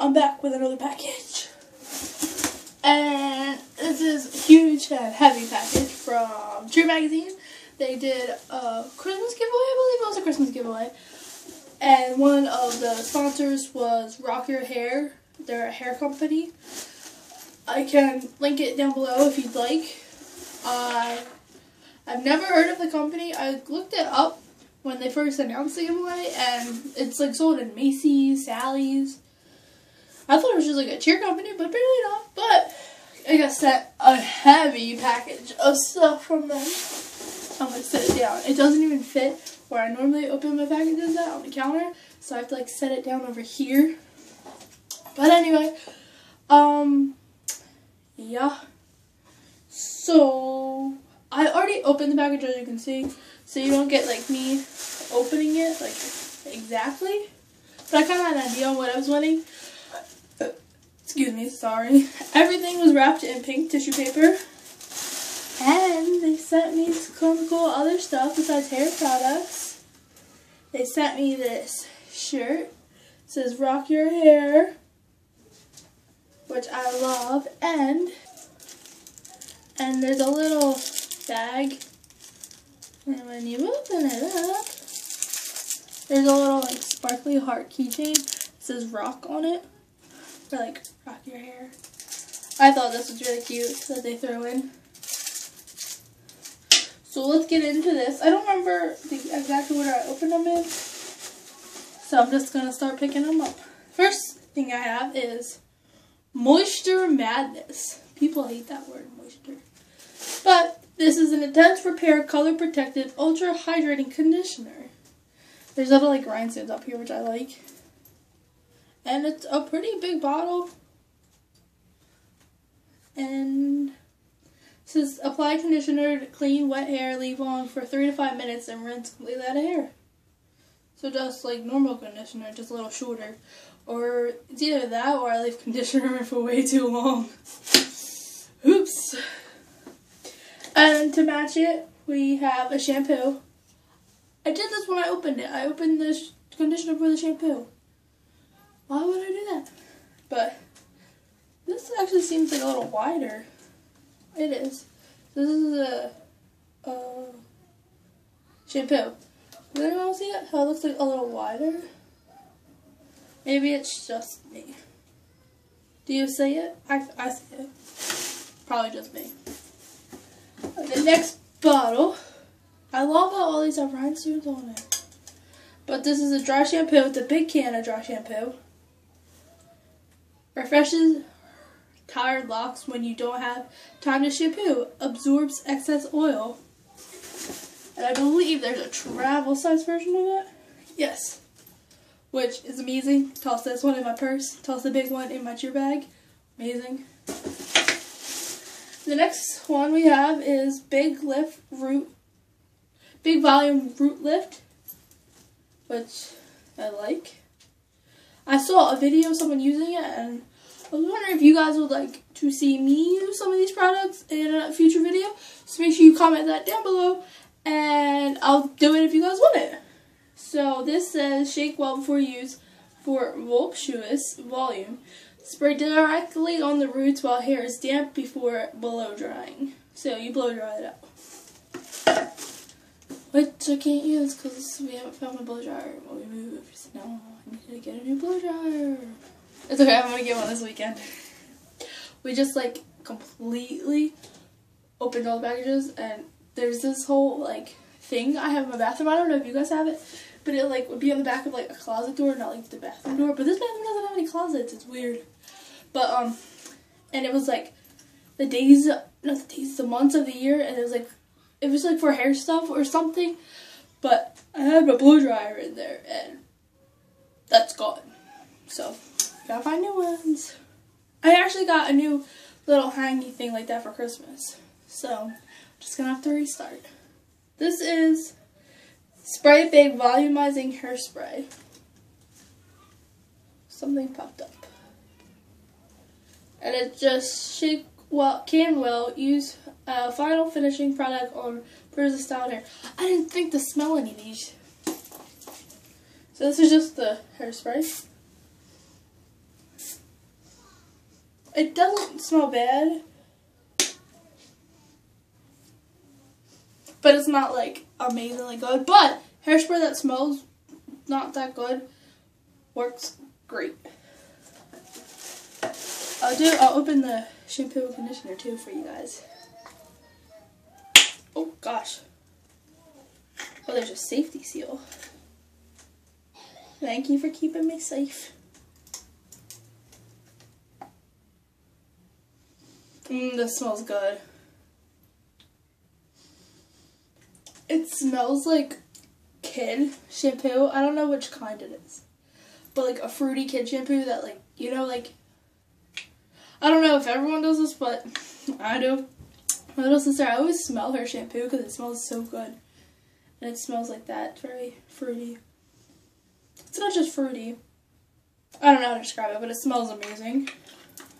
I'm back with another package. And this is a huge and heavy package from Cheer Magazine. They did a Christmas giveaway, I believe it was a Christmas giveaway. And one of the sponsors was Rock Your Hair. They're a hair company. I can link it down below if you'd like. I I've never heard of the company. I looked it up when they first announced the giveaway, and it's like sold in Macy's, Sally's. I thought it was just like a cheer company, but apparently not. But I got sent a heavy package of stuff from them. I'm gonna set it down. It doesn't even fit where I normally open my packages at on the counter, so I have to like set it down over here. But anyway, um, yeah. So I already opened the package as you can see, so you don't get like me opening it like exactly. But I kind of had an idea on what I was wanting. Excuse me, sorry. Everything was wrapped in pink tissue paper. And they sent me some cool other stuff besides hair products. They sent me this shirt. It says rock your hair. Which I love. And and there's a little bag. And when you open it up, there's a little like sparkly heart keychain. It says rock on it. Like rock your hair. I thought this was really cute that they throw in. So let's get into this. I don't remember the exact I opened them in. So I'm just going to start picking them up. First thing I have is Moisture Madness. People hate that word, moisture. But this is an intense repair color protected ultra hydrating conditioner. There's little like rhinestones up here which I like. And it's a pretty big bottle. And says apply conditioner to clean wet hair, leave on for three to five minutes and rinse completely out of hair. So just like normal conditioner, just a little shorter. Or it's either that or I leave conditioner for way too long. Oops. And to match it, we have a shampoo. I did this when I opened it. I opened the conditioner for the shampoo. Why would I do that? But this actually seems like a little wider. It is. This is a, a shampoo. Does anyone see it? How it looks like a little wider? Maybe it's just me. Do you see it? I, I see it. Probably just me. The next bottle. I love how all these have rhinestones on it. But this is a dry shampoo. It's a big can of dry shampoo. Refreshes tired locks when you don't have time to shampoo. Absorbs excess oil. And I believe there's a travel size version of it. Yes. Which is amazing. Toss this one in my purse. Toss the big one in my cheer bag. Amazing. The next one we have is Big Lift Root, Big Volume Root Lift, which I like. I saw a video of someone using it, and I was wondering if you guys would like to see me use some of these products in a future video. So make sure you comment that down below, and I'll do it if you guys want it. So this says shake well before use for voluptuous volume. Spray directly on the roots while hair is damp before blow drying. So you blow dry it out. Which I can't use because we haven't found my blow dryer when we moved. So now I need to get a new blow dryer. It's okay, I'm gonna get one this weekend. We just like completely opened all the packages and there's this whole like thing I have in my bathroom. I don't know if you guys have it, but it like would be on the back of like a closet door, not like the bathroom door. But this bathroom doesn't have any closets. It's weird. But um, and it was like the days, not the days, the months of the year, and it was like it was like for hair stuff or something. But I had my blow dryer in there, and that's gone. So gotta find new ones. I actually got a new little hangy thing like that for Christmas. So just gonna have to restart. This is Spray Big Volumizing Hairspray. Something popped up and it just shake well can well use a final finishing product on Princess style hair. I didn't think to smell any of these. So this is just the hairspray. It doesn't smell bad. But it's not like amazingly good. But hairspray that smells not that good works great. I'll do I'll open the shampoo and conditioner too for you guys. Oh gosh. Oh there's a safety seal. Thank you for keeping me safe. Mmm, this smells good. It smells like kid shampoo. I don't know which kind it is. But like a fruity kid shampoo that like, you know, like, I don't know if everyone does this, but I do. My little sister, I always smell her shampoo because it smells so good. And it smells like that. It's very fruity. It's not just fruity. I don't know how to describe it, but it smells amazing.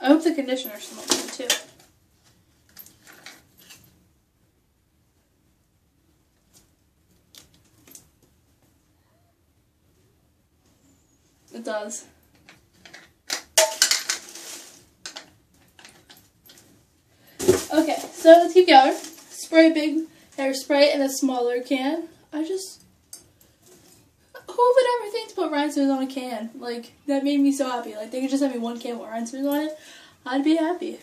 I hope the conditioner smells good too. It does. Okay, so let's keep going. Spray big hairspray in a smaller can. I just who would ever think to put rhinestones on a can? Like, that made me so happy. Like, they could just have me one can with rhinestones on it. I'd be happy.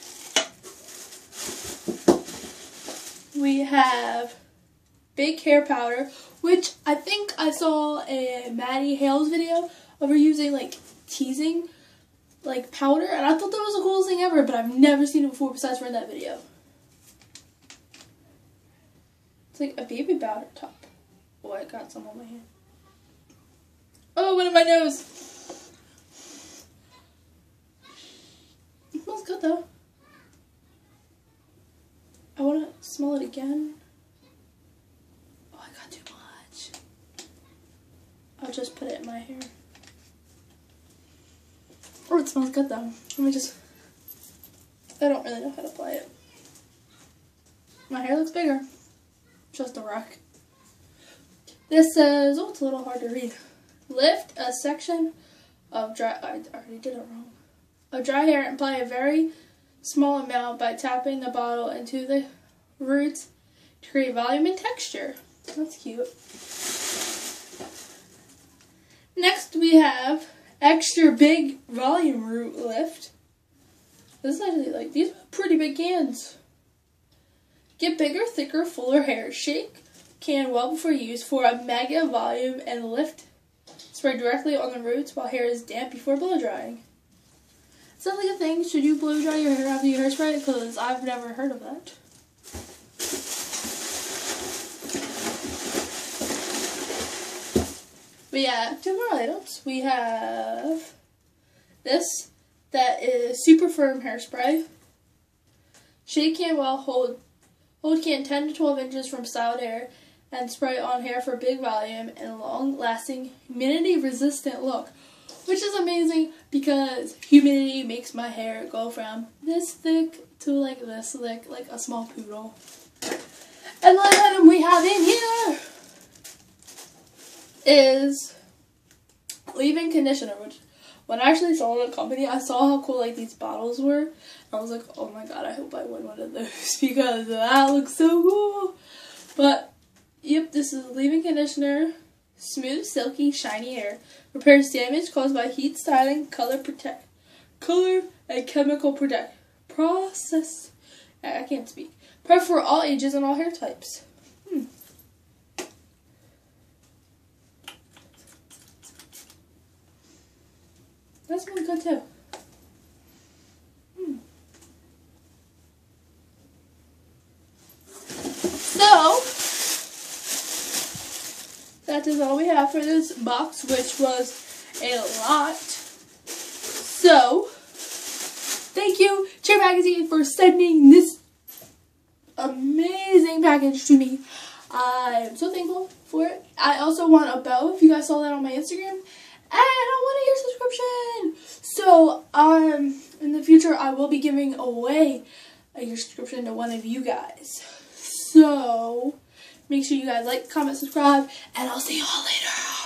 We have big hair powder, which I think I saw a Maddie Hales video of her using, like, teasing, like, powder. And I thought that was the coolest thing ever, but I've never seen it before besides for in that video. It's like a baby powder top. Oh, I got some on my hand. Oh, one in my nose. It smells good though. I want to smell it again. Oh, I got too much. I'll just put it in my hair. Oh, it smells good though. Let me just. I don't really know how to apply it. My hair looks bigger. Just a rock. This says, oh, it's a little hard to read. Lift a section of dry, I already did it wrong, of dry hair and apply a very small amount by tapping the bottle into the roots to create volume and texture. That's cute. Next we have extra big volume root lift. This is actually like, these are pretty big cans. Get bigger, thicker, fuller hair. Shake can well before use for a mega volume and lift Spray directly on the roots while hair is damp before blow drying. Sounds like a thing. Should you blow dry your hair after you hairspray? Because I've never heard of that. But yeah, two more items. We have this that is super firm hairspray. Shake can well hold hold can 10 to 12 inches from styled hair and spray on hair for big volume and long lasting humidity resistant look. Which is amazing because humidity makes my hair go from this thick to like this thick, like a small poodle. And the item we have in here is leave-in conditioner, which when I actually saw the company, I saw how cool like these bottles were. I was like, oh my god, I hope I win one of those because that looks so cool. But Yep, this is a leave-in conditioner. Smooth, silky, shiny hair. Repairs damage caused by heat, styling, color protect, color and chemical protect process. I can't speak. Perfect for all ages and all hair types. That one's good too. Hmm. So, that is all we have for this box, which was a lot. So, thank you, Cheer Magazine, for sending this amazing package to me. I'm so thankful for it. I also want a bow, if you guys saw that on my Instagram. I want a year subscription. So, um, in the future, I will be giving away a year subscription to one of you guys. So, Make sure you guys like, comment, subscribe, and I'll see y'all later.